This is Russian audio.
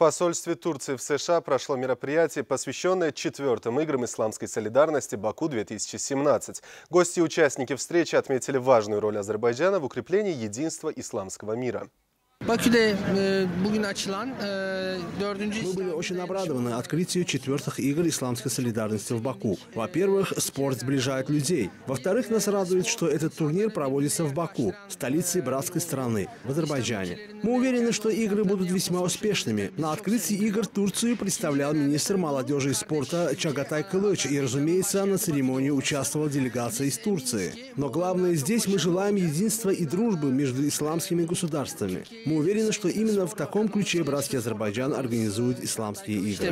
посольстве Турции в США прошло мероприятие, посвященное четвертым играм исламской солидарности Баку-2017. Гости и участники встречи отметили важную роль Азербайджана в укреплении единства исламского мира. Bakü'de e, bugün açılan e, dördüncü Мы были очень обрадованы открытию четвертых игр исламской солидарности в Баку. Во-первых, спорт сближает людей. Во-вторых, нас радует, что этот турнир проводится в Баку, столице братской страны, в Азербайджане. Мы уверены, что игры будут весьма успешными. На открытии игр Турцию представлял министр молодежи и спорта Чагатай Кылыч, и, разумеется, на церемонии участвовала делегация из Турции. Но главное здесь мы желаем единства и дружбы между исламскими государствами. Мы уверены, что именно в таком ключе братский Азербайджан организует исламские игры.